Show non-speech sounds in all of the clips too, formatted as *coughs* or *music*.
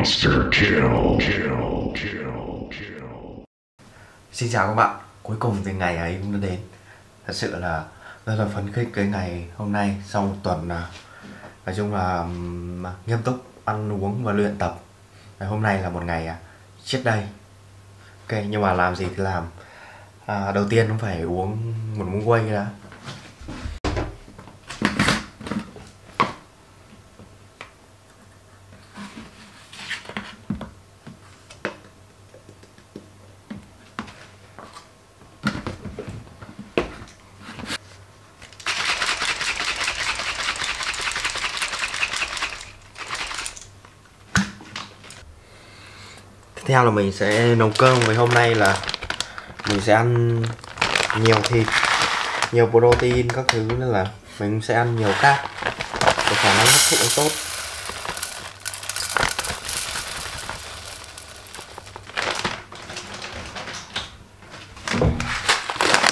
Monster kill, kill, kill, kill. Xin chào các bạn, cuối cùng thì ngày ấy cũng đã đến. Thật sự là rất là phấn khích cái ngày hôm nay sau một tuần là Nói chung là nghiêm túc ăn uống và luyện tập. Ngày hôm nay là một ngày à, chết đây. Ok, nhưng mà làm gì thì làm. À, Đầu tiên cũng phải uống một muỗng whey đã Tiếp theo là mình sẽ nấu cơm với hôm nay là mình sẽ ăn nhiều thịt, nhiều protein các thứ nên là mình sẽ ăn nhiều carb để khả năng hấp thụ tốt.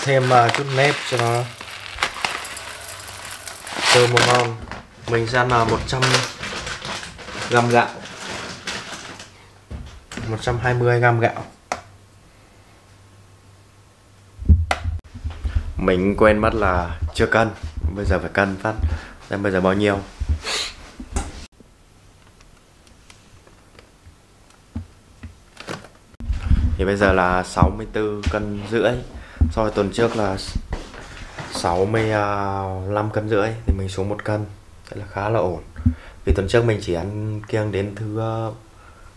Thêm uh, chút nếp cho nó thơm ngon. Mình sẽ ăn à, uh, 100 gram gạo 120 g gạo. Mình quên mất là chưa cân, Bây giờ phải cân phát. Xem bây giờ bao nhiêu. Thì bây giờ là 64 cân rưỡi, So với tuần trước là 65 cân rưỡi, Thì mình xuống một cân. Thế là khá là ổn. Vì tuần trước mình chỉ ăn kiêng đến thứ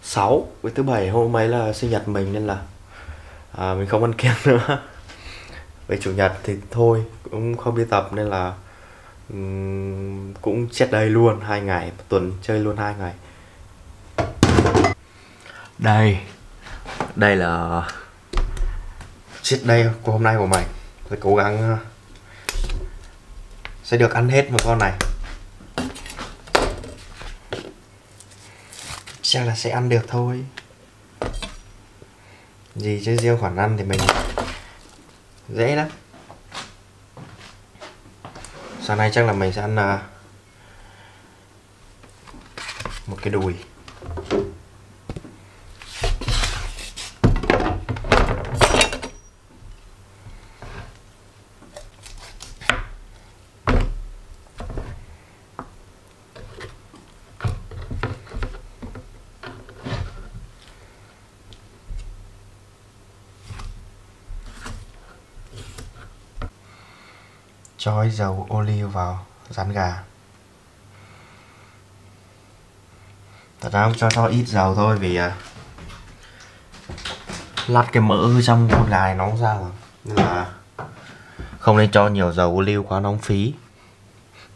6 với thứ bảy hôm ấy là sinh nhật mình nên là à, mình không ăn kiêng nữa. Về chủ nhật thì thôi cũng không đi tập nên là um, cũng chết đây luôn hai ngày một tuần chơi luôn hai ngày. Đây đây là chết đây của hôm nay của mày. Tôi cố gắng ờ, sẽ được ăn hết một con này. Chắc là sẽ ăn được thôi. Gì chứ riêng khoản ăn thì mình dễ lắm. Sáng nay chắc là mình sẽ ăn uh, một cái đùi. Cho ít dầu ô liu vào rán gà. Thật ra ông cho cho ít dầu thôi vì à, lát cái mỡ trong con gà này nóng ra rồi. nên là không nên cho nhiều dầu ô liu quá nóng phí.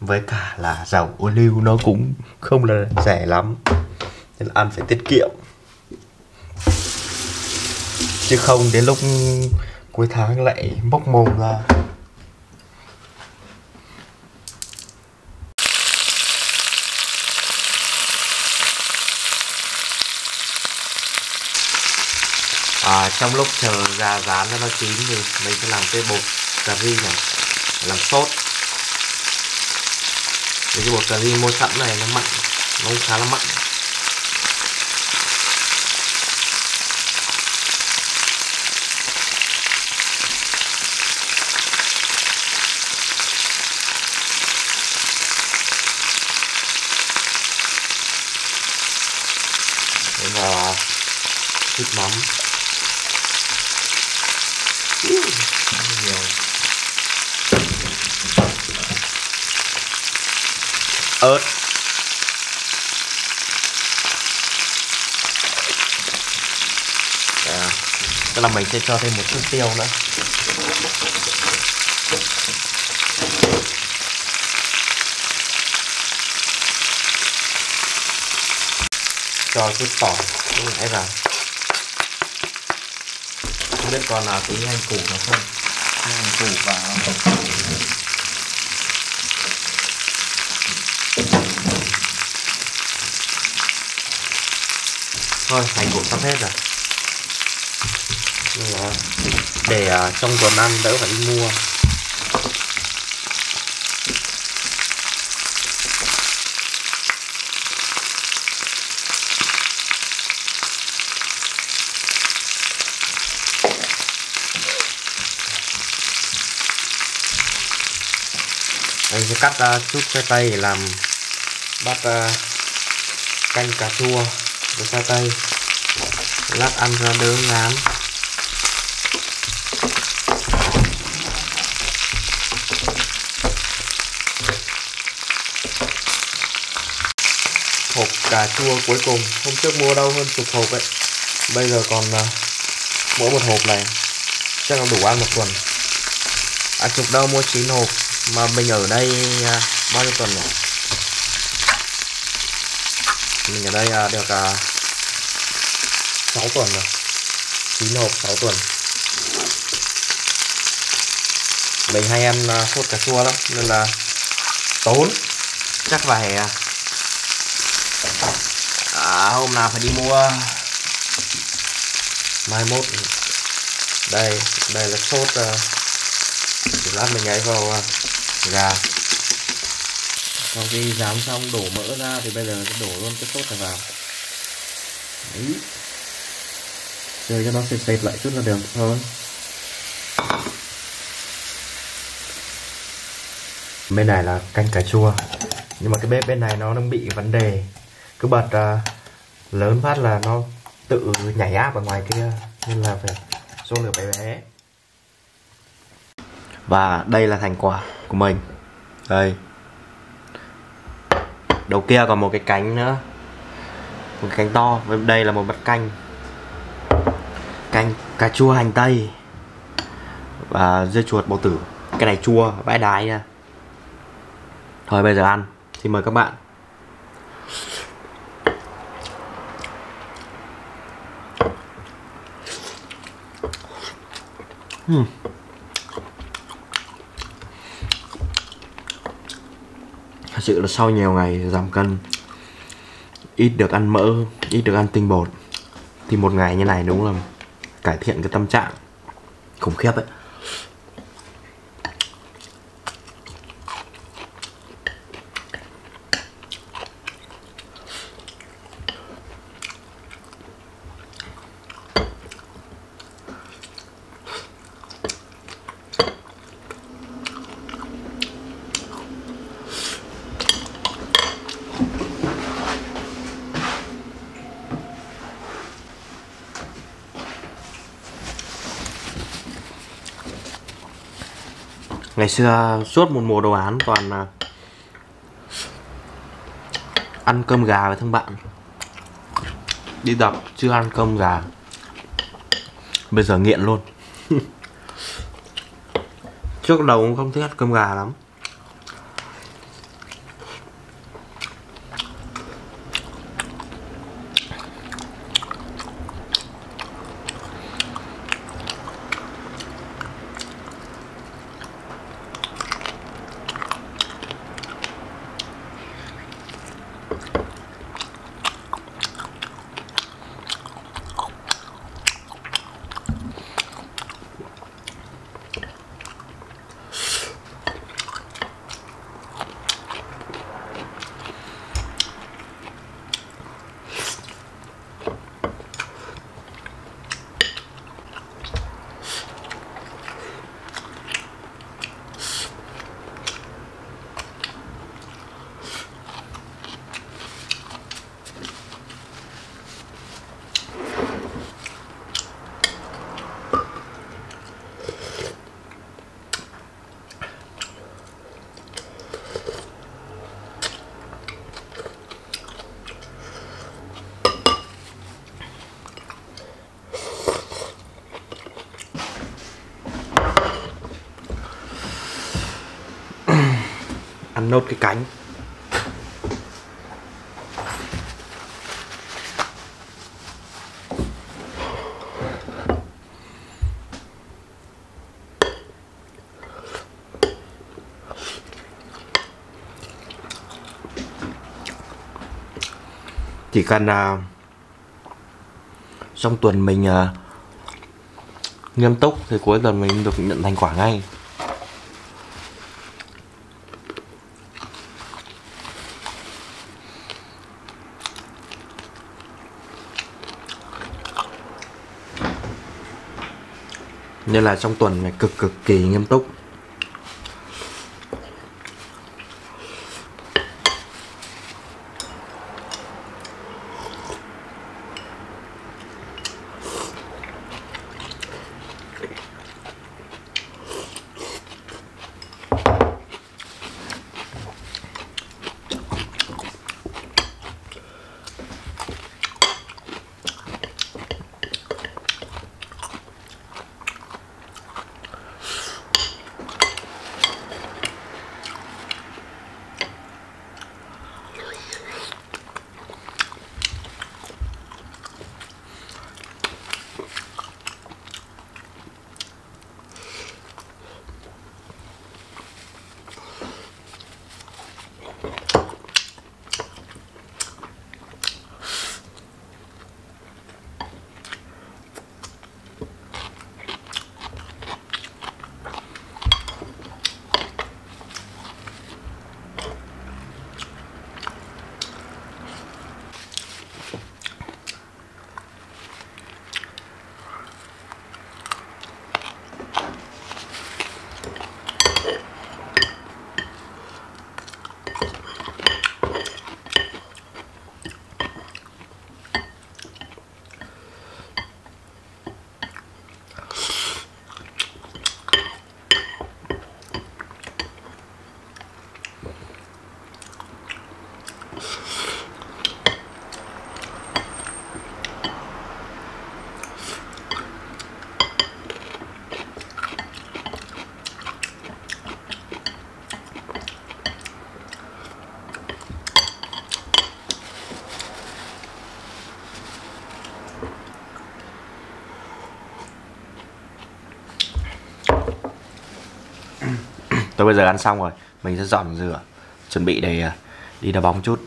Với cả là dầu ô liu nó cũng không là rẻ lắm. Nên là ăn phải tiết kiệm. Chứ không đến lúc cuối tháng lại bốc mồm ra. Trong lúc chờ gà rán cho nó chín thì mình sẽ làm cái bột cà ri này, làm sốt. Cái bột cà ri mua sẵn này nó mặn, nó khá là mặn. Và chút mắm nhiều ớt à, tức là mình sẽ cho thêm một chút tiêu nữa. Cho chút tỏi lúc nãy vào. Không biết còn nào tí hành củ nó không? Hành củ vào thôi hành củ sắp hết rồi nhưng mà để à, trong tuần ăn đỡ phải đi mua. Anh sẽ cắt uh, chút khoai tây để làm bát uh, canh cà chua với khoai tây. Lát ăn ra đỡ ngán. Cà chua cuối cùng hôm trước mua đâu hơn chục hộp ấy. Bây giờ còn uh, mỗi một hộp này chắc là đủ ăn một tuần. À chục đâu mua 9 hộp mà mình ở đây uh, bao nhiêu tuần rồi mình ở đây uh, được uh, 6 tuần rồi. 9 hộp 6 tuần. Mình hay ăn uh, sốt cà chua lắm nên là tốn. Chắc phải uh, à, hôm nào phải đi mua mai mốt. Đây đây là sốt uh, lát mình ấy vào uh, gà. Sau khi rán xong đổ mỡ ra thì bây giờ sẽ đổ luôn cái sốt này vào. Đấy. Chơi cho nó sệt sệt lại chút là được thôi. Bên này là canh cà chua nhưng mà cái bếp bên này nó đang bị vấn đề. Cứ bật uh, lớn phát là nó tự nhảy áp ở ngoài kia, nên là phải số được bé bé. Và đây là thành quả của mình. Đây. Đầu kia còn một cái cánh nữa. Một cái cánh to, đây là một bát canh. Canh cà chua hành tây. Và dưa chuột bầu tử. Cái này chua, vãi đái nha. Thôi, bây giờ ăn. Xin mời các bạn. Hmm. thật sự là sau nhiều ngày giảm cân, ít được ăn mỡ, ít được ăn tinh bột, thì một ngày như này đúng là cải thiện cái tâm trạng khủng khiếp ấy ngày xưa suốt một mùa đồ án toàn là ăn cơm gà với thằng bạn. Đi tập chưa ăn cơm gà. Bây giờ nghiện luôn. *laughs* Trước đầu cũng không thích ăn cơm gà lắm. Ăn nốt cái cánh. Chỉ cần uh, trong tuần mình uh, nghiêm túc thì cuối tuần mình được nhận thành quả ngay. Nên là trong tuần này cực cực kỳ nghiêm túc. Tôi bây giờ ăn xong rồi, mình sẽ dọn rửa, chuẩn bị để ờ, đi đá bóng chút.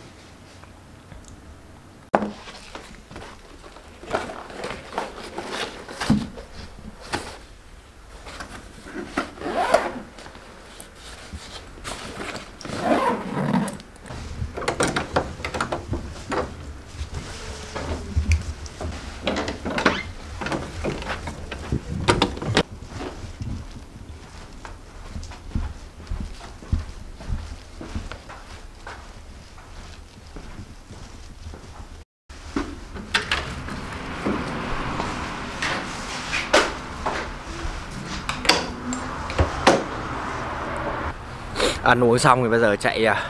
À, ăn uống xong thì bây giờ chạy à,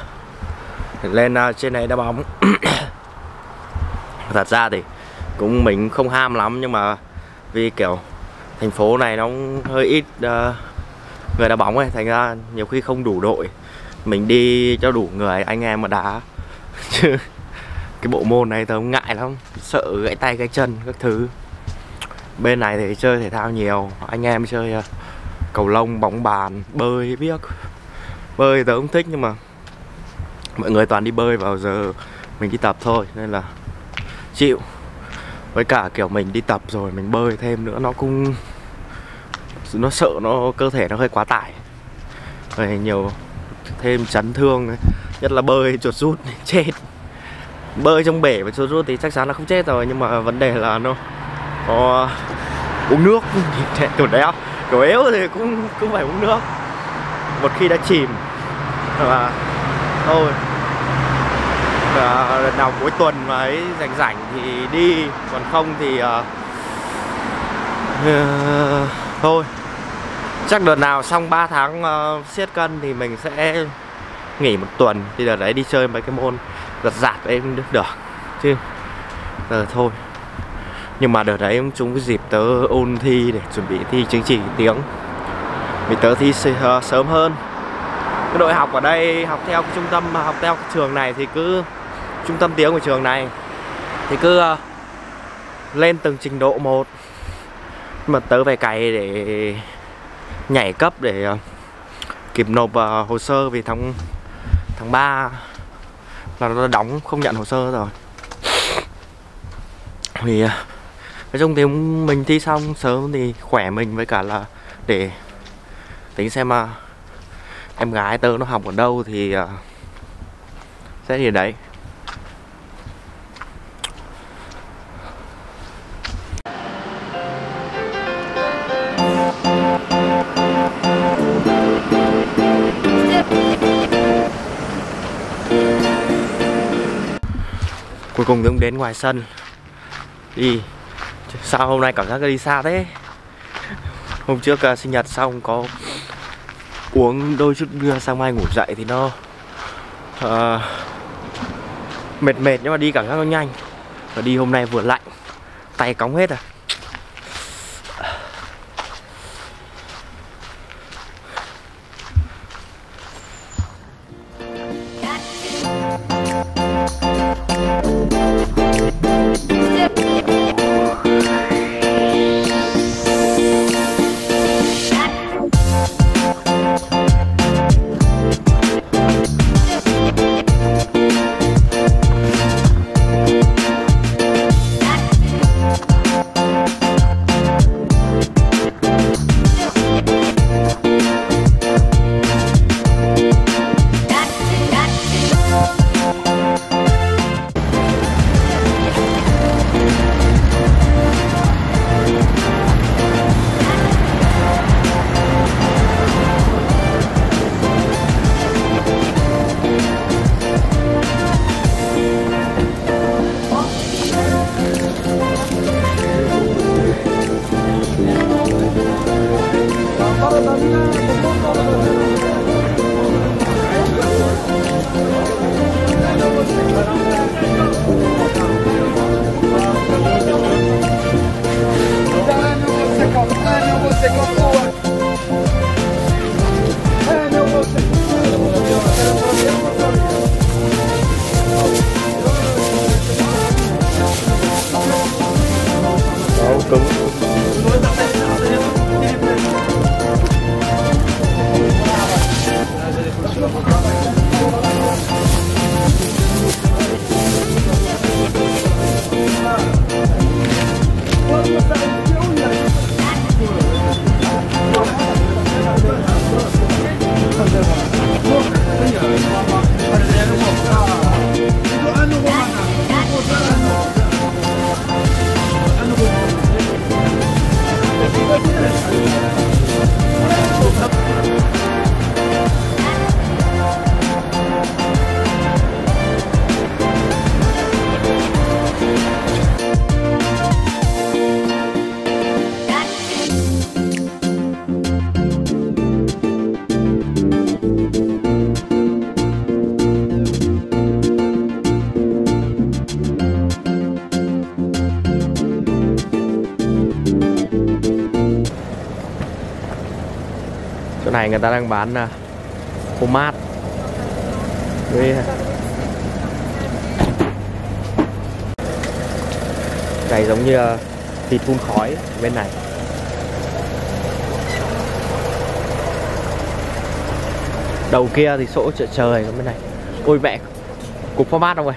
lên à, trên này đá bóng. *coughs* Thật ra thì cũng mình không ham lắm nhưng mà vì kiểu thành phố này nó hơi ít uh, người đá bóng ấy thành ra nhiều khi không đủ đội. Mình đi cho đủ người anh em mà đá. *laughs* Chứ cái bộ môn này tớ ngại lắm sợ gãy tay gãy chân các thứ. Bên này thì chơi thể thao nhiều anh em chơi uh, cầu lông bóng bàn bơi biết bơi, tớ cũng thích nhưng mà mọi người toàn đi bơi vào giờ mình đi tập thôi, nên là chịu. Với cả kiểu mình đi tập rồi mình bơi thêm nữa, nó cũng, nó sợ nó, cơ thể nó hơi quá tải. Rồi nhiều thêm chấn thương nhất là bơi *laughs* chuột rút *laughs* chết. Bơi trong bể và chuột rút thì chắc chắn là không chết rồi, nhưng mà vấn đề là nó có uống nước. *laughs* Kiểu đéo, kiểu yếu thì cũng cũng phải uống nước. Một khi đã chìm Vâng và thôi. Và lần nào cuối tuần mà ấy rảnh rảnh thì đi còn không thì uh, uh, thôi. Chắc đợt nào xong 3 tháng uh, siết cân thì mình sẽ nghỉ một tuần thì đợt đấy đi chơi mấy cái môn giật giạt đấy cũng được, được chứ. Giờ thôi. Nhưng mà đợt đấy em trúng cái dịp tớ ôn thi để chuẩn bị thi chứng chỉ tiếng. Vì tớ thi sớm hơn cái đội học ở đây học theo cái trung tâm, học theo cái trường này thì cứ trung tâm tiếng của trường này. Thì cứ ờ, lên từng trình độ một. Mà tớ về cày để nhảy cấp để ờ, kịp nộp ờ, hồ sơ vì tháng tháng 3 là nó đóng, không nhận hồ sơ rồi. Thì nói chung thì mình thi xong sớm thì khỏe mình với cả là để tính xem mà em gái tớ nó học ở đâu thì uh, sẽ gì đấy. Cuối cùng cũng đến ngoài sân. Đi sao hôm nay cảm giác đi xa thế? Hôm trước uh, sinh nhật xong có uống đôi chút bia sang mai ngủ dậy thì nó uh, mệt mệt nhưng mà đi cảm giác nó nhanh. Và đi hôm nay vừa lạnh tay cóng hết à. Này người ta đang bán là phô mát với này giống như à, thịt hun khói bên này. Đầu kia thì sỗ chợ trời bên này. Ôi mẹ, cục phô mát không rồi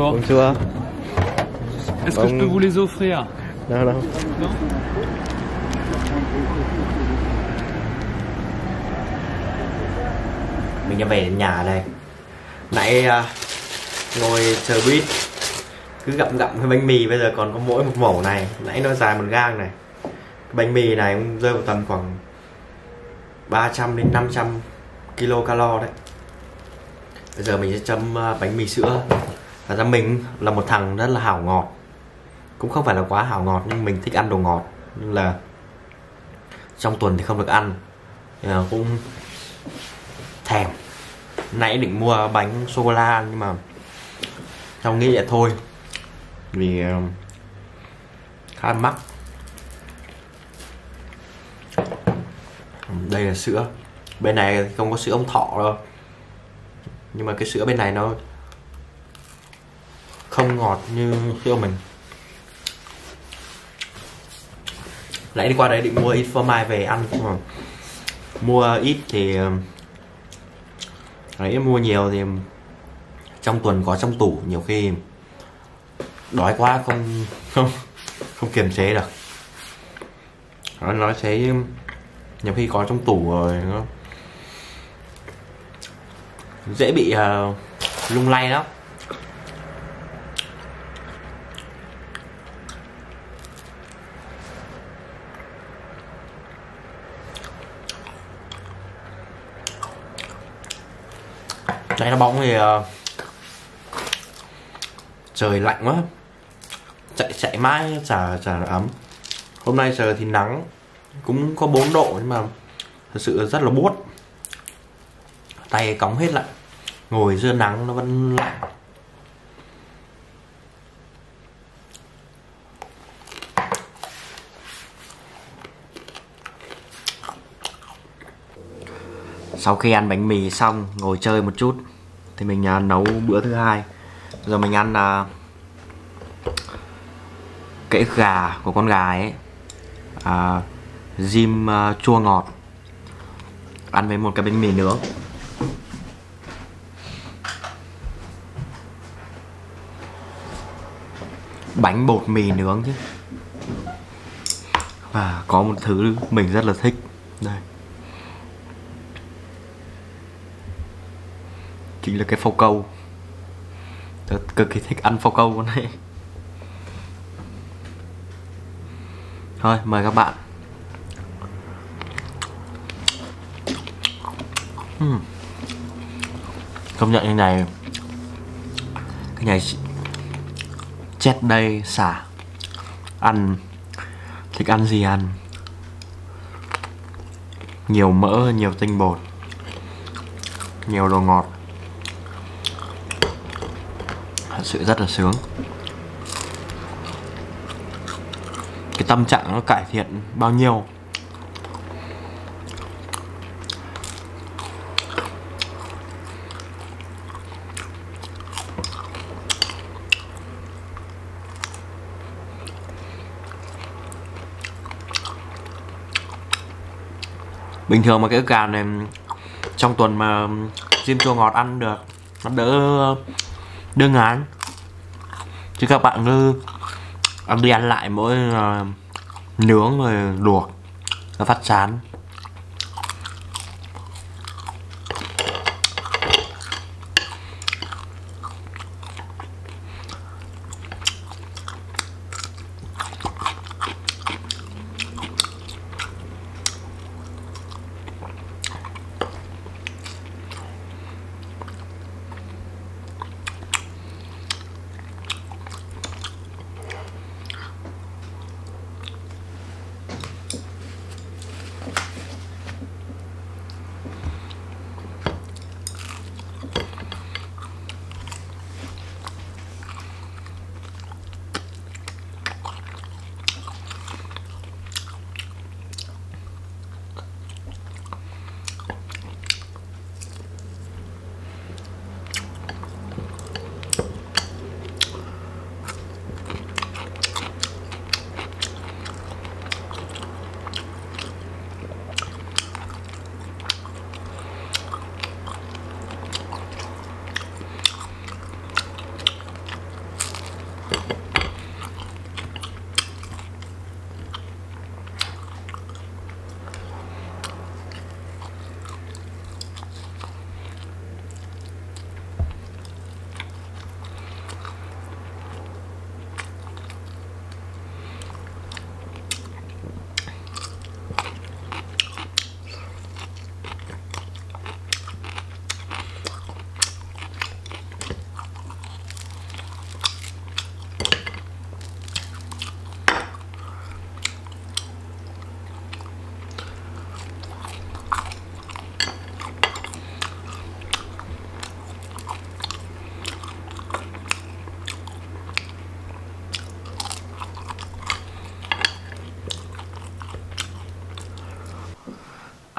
Bonjour. Bonjour. Est-ce que je peux Bon. vous les offrir đâu đâu Non mình đã về đến nhà đây nãy à, ngồi chờ buýt cứ gặm gặm cái bánh mì bây giờ còn có mỗi một mẩu này nãy nó dài một gang này cái bánh mì này cũng rơi vào tầm khoảng 300 đến 500 kcal đấy bây giờ mình sẽ chấm à, bánh mì sữa thật ra mình là một thằng rất là hảo ngọt. Cũng không phải là quá hảo ngọt nhưng mình thích ăn đồ ngọt. Nhưng là trong tuần thì không được ăn. Nên là cũng thèm. Nãy định mua bánh sô cô la nhưng mà trong nghĩ vậy thôi. Vì um, khá mắc. Đây là sữa. Bên này không có sữa ông thọ đâu. Nhưng mà cái sữa bên này nó không ngọt như siêu mình. Nãy đi qua đấy định mua ít phô mai về ăn mà. Mua ít thì um, đấy mua nhiều thì trong tuần có trong tủ nhiều khi đói quá không không không kiềm chế được. Nó nói thế nhiều khi có trong tủ rồi nó dễ bị uh, lung lay lắm. Trái đá bóng thì ờ, trời lạnh quá. Chạy chạy mãi, chả chả ấm. Hôm nay trời thì nắng, cũng có 4 độ nhưng mà thật sự rất là buốt. Tay cóng hết lại ngồi dưới nắng nó vẫn lạnh. Sau khi ăn bánh mì xong ngồi chơi một chút thì mình à, nấu bữa thứ hai. Giờ mình ăn à, kẽ gà của con gà ấy. À, rim à, chua ngọt. Ăn với một cái bánh mì nướng bánh bột mì nướng chứ. Và có một thứ mình rất là thích. Đây. Chính là cái phao câu. Tớ cực kỳ thích ăn phao câu con này thôi, mời các bạn. Uhm. công nhận như này, cái này chết đây xả. Ăn, thích ăn gì ăn. Nhiều mỡ, nhiều tinh bột. Nhiều đồ ngọt thật sự rất là sướng. Cái tâm trạng nó cải thiện bao nhiêu? Bình thường mà cái gà này, trong tuần mà chim chua ngọt ăn được, nó đỡ đương án chứ các bạn cứ ăn đi ăn lại mỗi uh, nướng rồi luộc nó phát chán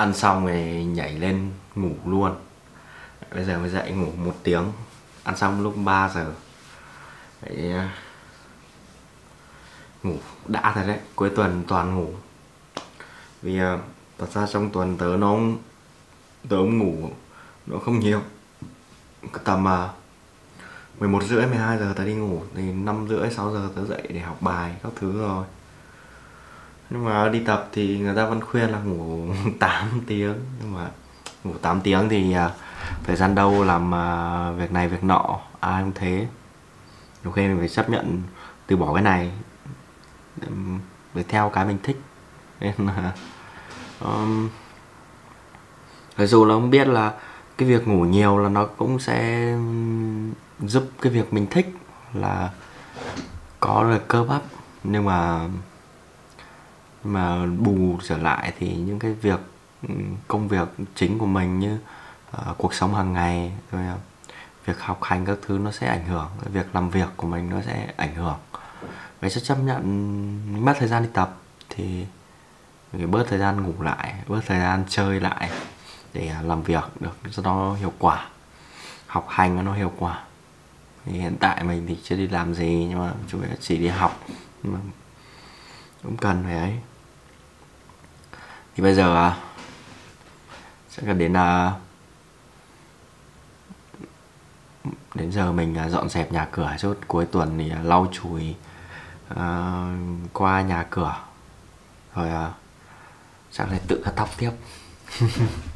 ăn xong rồi nhảy lên ngủ luôn. Bây giờ mới dậy ngủ một tiếng. Ăn xong lúc 3 giờ. Đấy, à, ngủ đã thật đấy. Cuối tuần toàn ngủ. Vì à, thật ra trong tuần tớ nó tớ ngủ nó không nhiều. Tầm mà 11 rưỡi 12 giờ tớ đi ngủ. Thì 5 rưỡi 6 giờ tớ dậy để học bài các thứ rồi nhưng mà đi tập thì người ta vẫn khuyên là ngủ *laughs* 8 tiếng. Nhưng mà ngủ 8 tiếng thì à, thời gian đâu làm à, việc này việc nọ ai cũng thế. Nhiều khi mình phải chấp nhận từ bỏ cái này để, để theo cái mình thích. *laughs* Nên là um, Mặc dù là không biết là cái việc ngủ nhiều là nó cũng sẽ giúp cái việc mình thích là có được cơ bắp. Nhưng mà mà bù trở lại thì những cái việc ừ, công việc chính của mình như uh, cuộc sống hàng ngày rồi ờ, việc học hành các thứ nó sẽ ảnh hưởng việc làm việc của mình nó sẽ ảnh hưởng. Vậy sẽ chấp nhận mình mất thời gian đi tập thì mình bớt thời gian ngủ lại bớt thời gian chơi lại để à, làm việc được cho nó hiệu quả học hành cho nó hiệu quả. Thì hiện tại mình thì chưa đi làm gì nhưng mà chủ yếu chỉ đi học. Nhưng mà cũng cần phải ấy thì bây giờ à, sẽ cần đến là đến giờ mình à, dọn dẹp nhà cửa chút cuối tuần thì à, lau chùi à, qua nhà cửa. Rồi à, chắc lại tự cắt tóc tiếp. *laughs*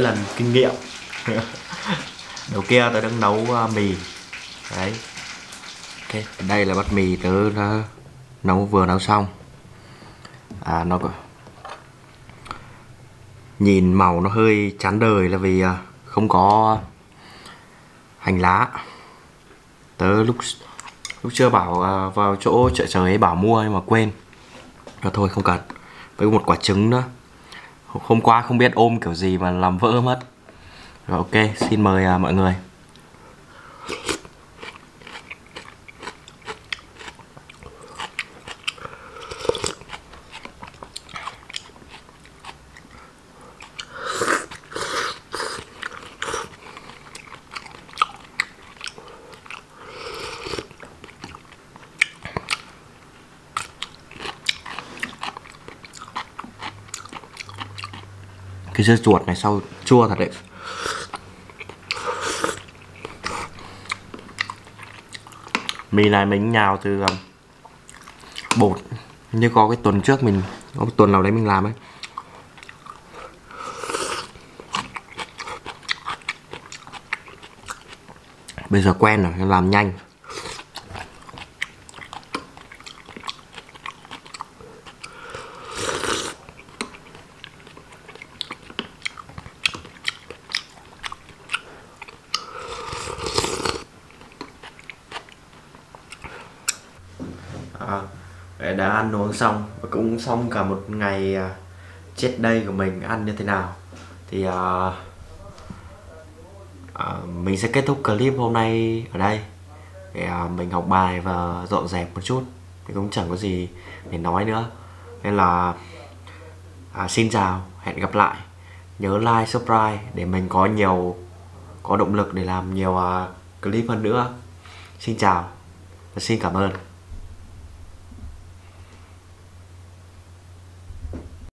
mỗi lần kinh nghiệm. *laughs* Đầu kia tớ đang nấu uh, mì. Đấy. Ok đây là bát mì tớ đã nấu vừa nấu xong. À nó có nhìn màu nó hơi chán đời là vì à, không có hành lá. Tớ lúc lúc chưa bảo à, vào chỗ chợ trời ấy bảo mua nhưng mà quên. Thôi không cần. Với một quả trứng nữa hôm qua không biết ôm kiểu gì mà làm vỡ mất. Rồi ok, xin mời à, mọi người. Cái dưa chuột này sau chua thật đấy. Mì này mình nhào từ um, bột, như có cái tuần trước mình, có một tuần nào đấy mình làm ấy. Bây giờ quen rồi, làm nhanh à, để đã ăn uống xong và cũng xong cả một ngày à, chết đây của mình ăn như thế nào. Thì uh, uh, mình sẽ kết thúc clip hôm nay ở đây. Để uh, mình học bài và dọn dẹp một chút. Thì cũng chẳng có gì để nói nữa. Nên là uh, xin chào hẹn gặp lại. Nhớ like subscribe để mình có nhiều có động lực để làm nhiều uh, clip hơn nữa. Xin chào và xin cảm ơn.